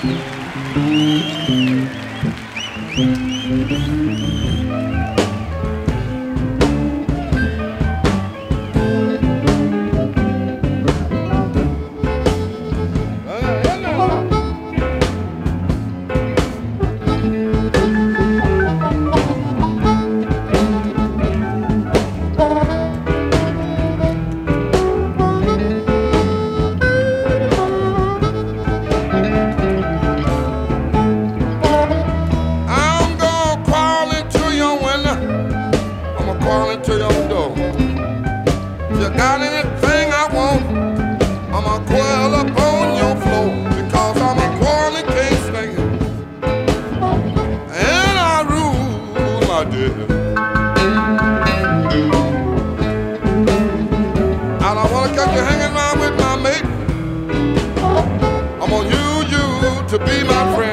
Thank you. got anything I want, I'ma coil up on your floor because I'm a. And I rule, my dear. I don't wanna catch you hanging around with my mate. I'm you to be my friend.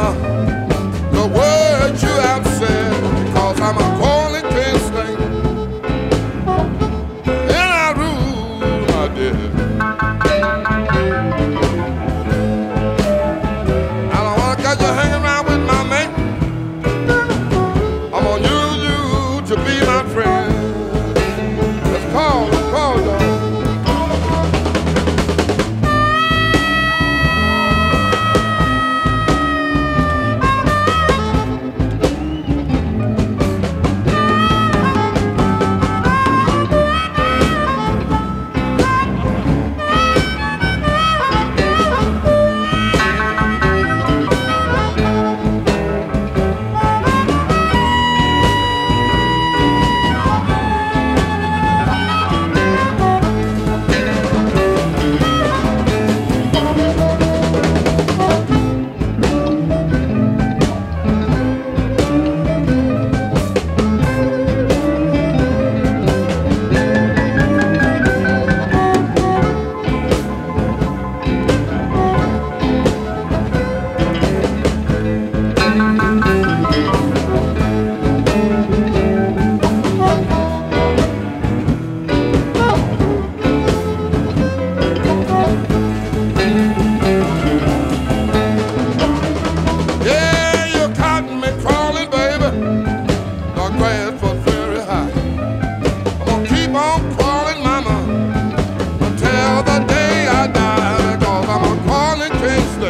啊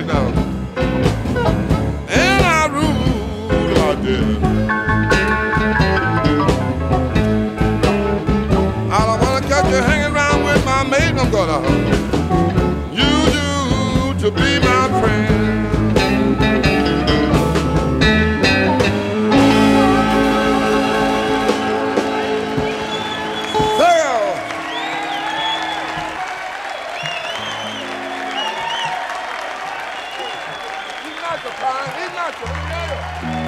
look though. muchachos.